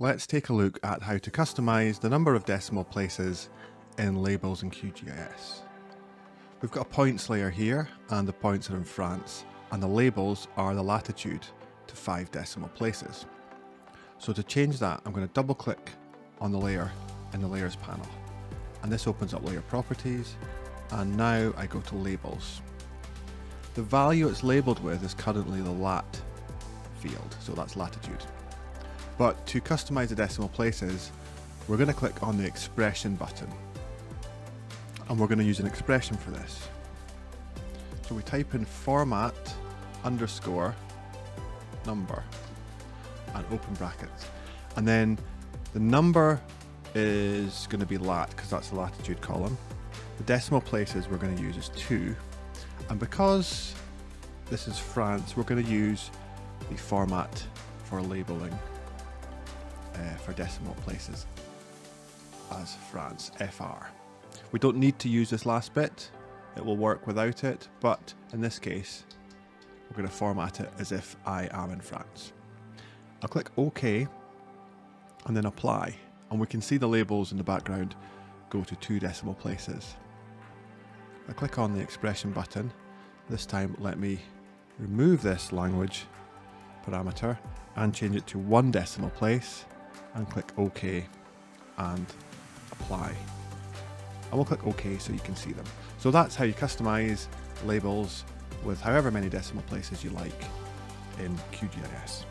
Let's take a look at how to customize the number of decimal places in labels in QGIS. We've got a points layer here and the points are in France and the labels are the latitude to five decimal places. So to change that, I'm going to double click on the layer in the layers panel and this opens up layer properties and now I go to labels. The value it's labeled with is currently the lat field, so that's latitude. But to customize the decimal places, we're going to click on the expression button. And we're going to use an expression for this. So we type in format underscore number and open brackets. And then the number is going to be lat because that's the latitude column. The decimal places we're going to use is 2. And because this is France, we're going to use the format for labeling uh, for decimal places as France, FR. We don't need to use this last bit, it will work without it, but in this case, we're going to format it as if I am in France. I'll click OK and then apply, and we can see the labels in the background go to two decimal places. I click on the expression button, this time let me remove this language parameter and change it to one decimal place and click OK and apply. And we'll click OK so you can see them. So that's how you customize labels with however many decimal places you like in QGIS.